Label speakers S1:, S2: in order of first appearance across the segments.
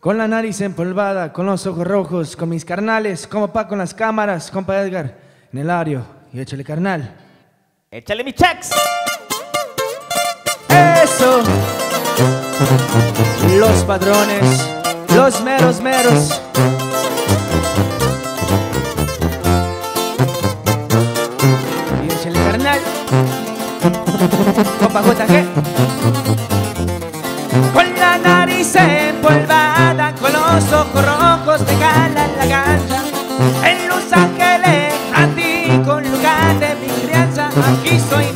S1: Con la nariz empolvada, con los ojos rojos, con mis carnales, como pa con las cámaras, compa Edgar, en el ario, y échale carnal.
S2: Échale mi checks.
S1: Eso. Los padrones, los meros meros. Y échale carnal. Compa JG. Con la nariz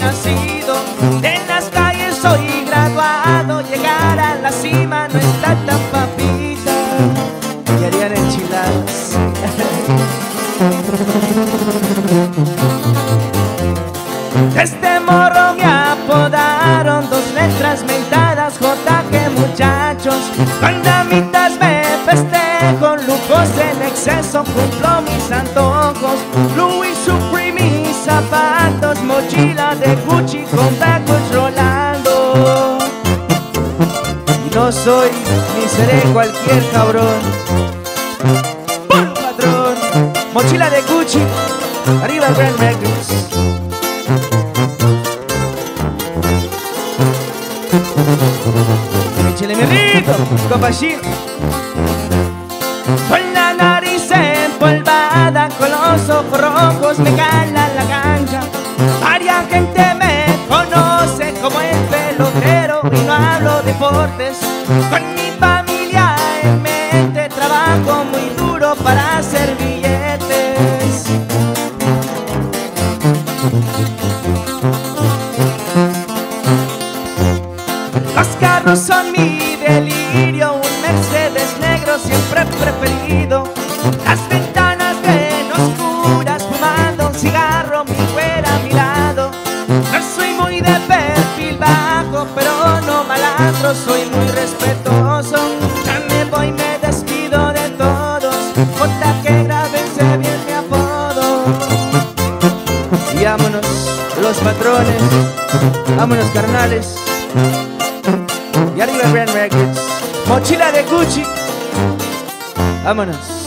S1: nacido. En las calles soy graduado, llegar a la cima no está tan papita. Y harían enchiladas. Este morro me apodaron dos letras mentadas JG muchachos Con damitas me festejo, lujos en exceso cumplo mis antojos Louis Supreme de Gucci con tacos rolando Y no soy ni seré cualquier cabrón ¡Pum, patrón! Mochila de Gucci, arriba Grand Records Échale mi rico, compachín. Con la nariz empolvada, con los ojos rojos me cala y no hablo deportes. Con mi familia en mente trabajo muy duro para hacer billetes. Los carros son mi delirio, soy muy respetuoso. Ya me voy, me despido de todos, Jota que grábense bien mi apodo. Y vámonos, los patrones, vámonos carnales. Y arriba Grand Records. Mochila de Gucci. Vámonos.